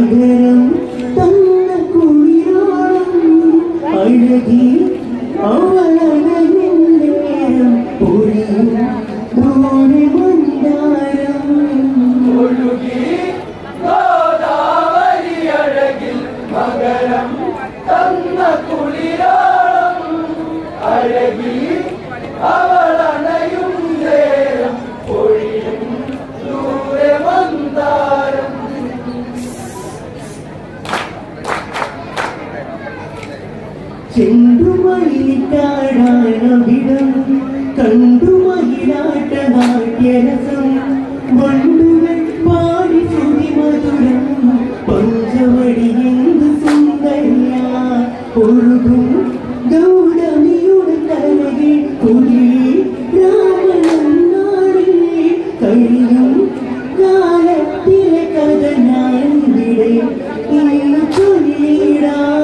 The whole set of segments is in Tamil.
പകരം തന്നെ കുളിരാളും അഴകി അവളെ വഴിത്താഴാനവിടം കണ്ടു മഹിരാട്ട നാട്യരസം വണ്ടുകൾ പാടി ശ്രുതി മധുരം പഞ്ചവടി എന്ത് സുന്ദരിയ. ഒഴുകും ഗൗതമിയുടെ കരകിൽ കുടി രാമനാളിൽ കഴിയും കാലത്തിലെ കഥ ഞാൻ ഇവിടെ ഇന്ന് ചൊല്ലിടാം.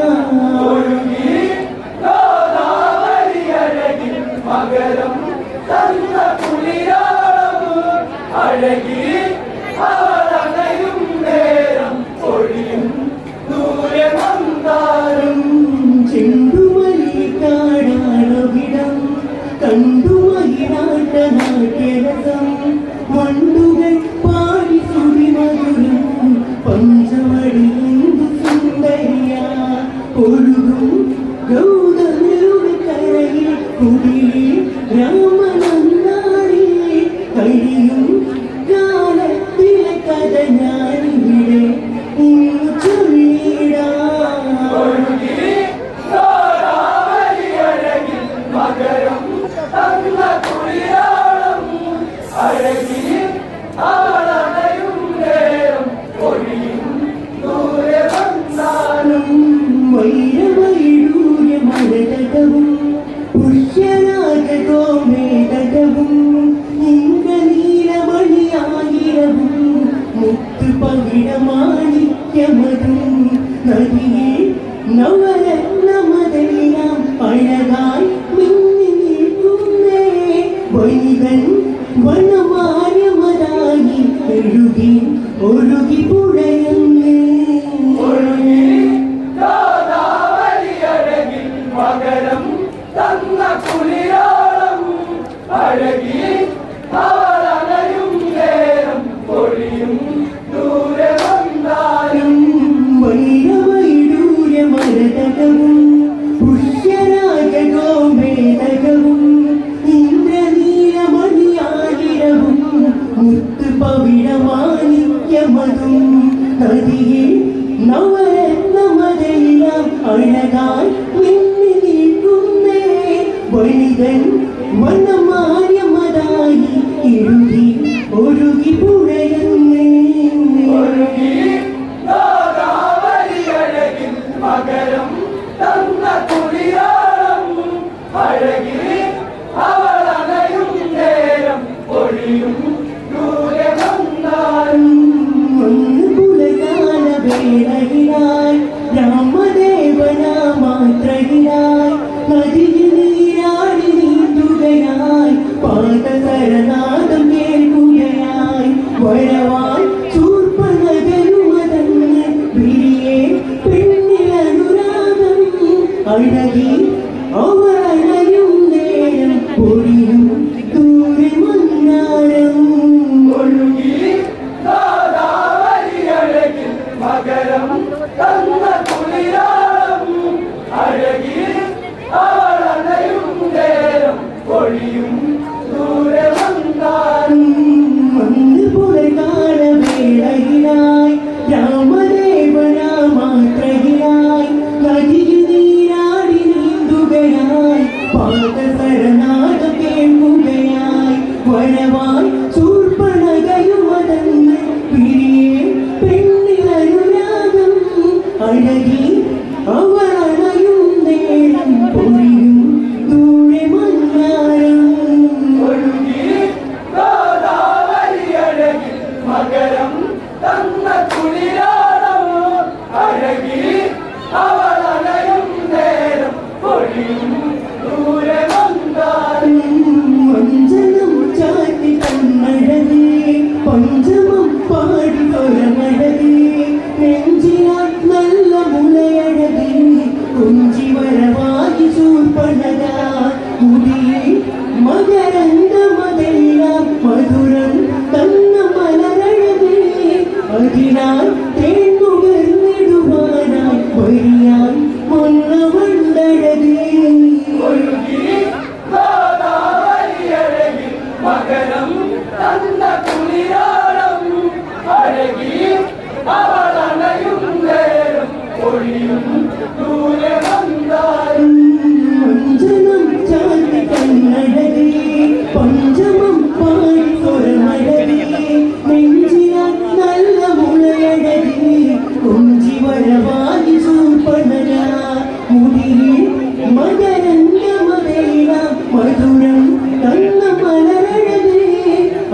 பவிழமாணிக்கமதும் நதியில் नव मिल अनदा மதுரம் தந்த மலரழகே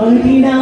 அகிடா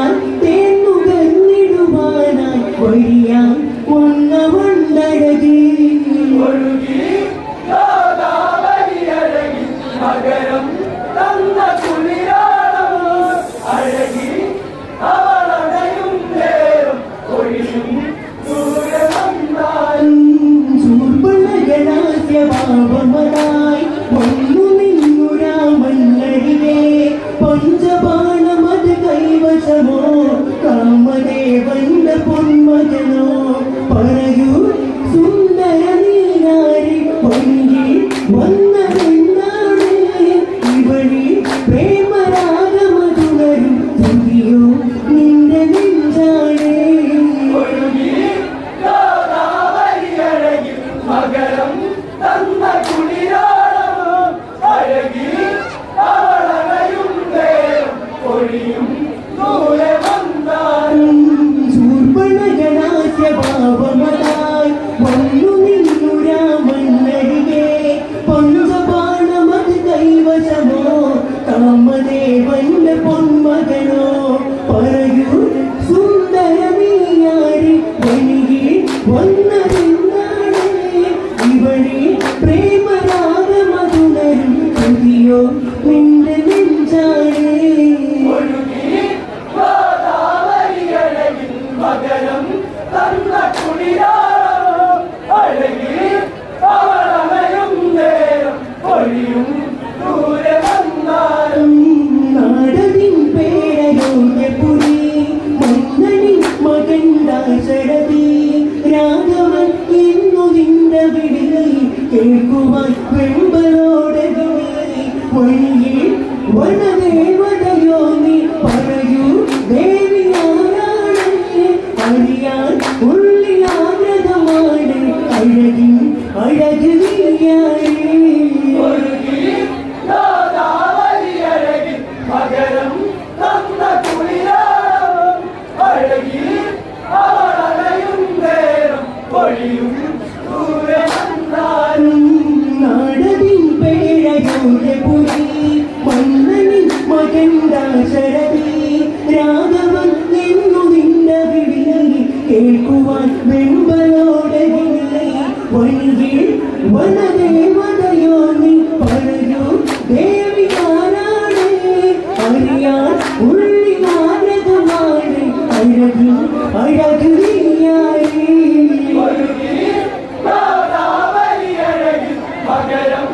புரி மன்னனின் மகன் தாசரதி ராகவன் என்னுதிந்த விடியலி கேட்குவான் வெண்பலோடவில்லை வழியில் வனதேவதையோனி பரையோ தேவி காராடே அறியார் உள்ளி நாரதமானே அழகு அழகு யாரே மகரம்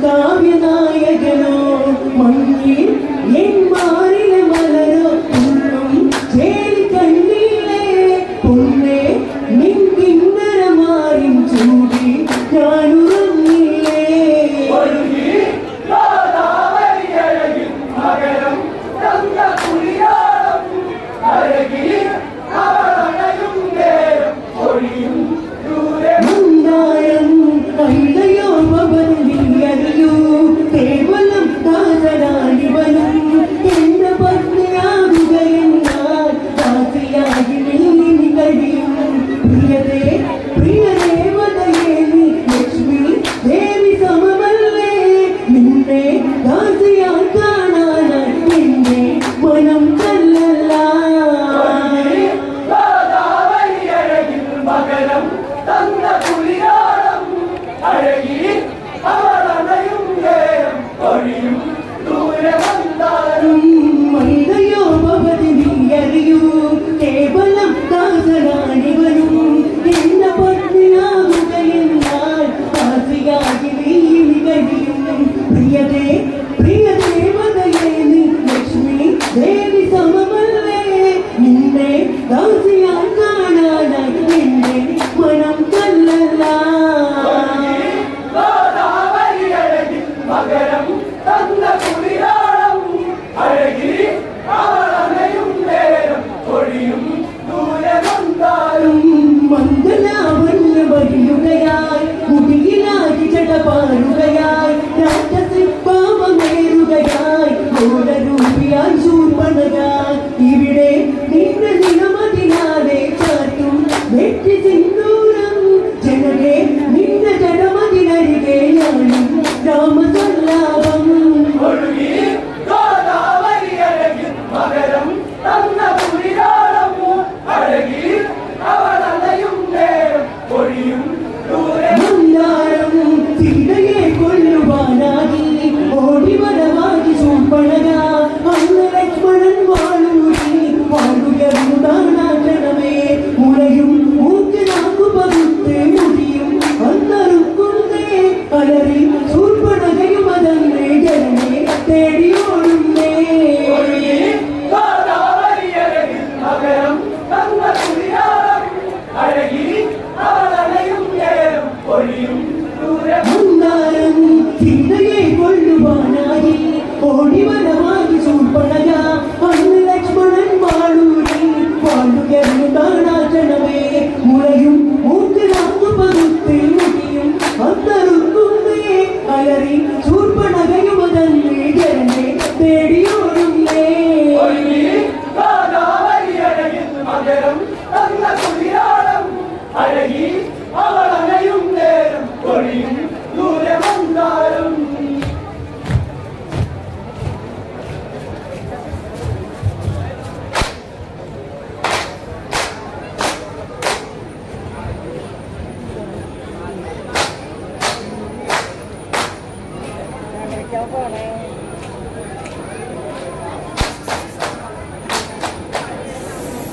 Krishna Oh!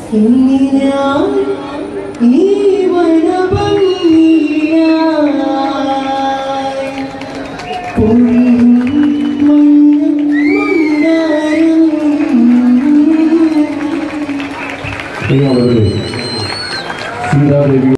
听你的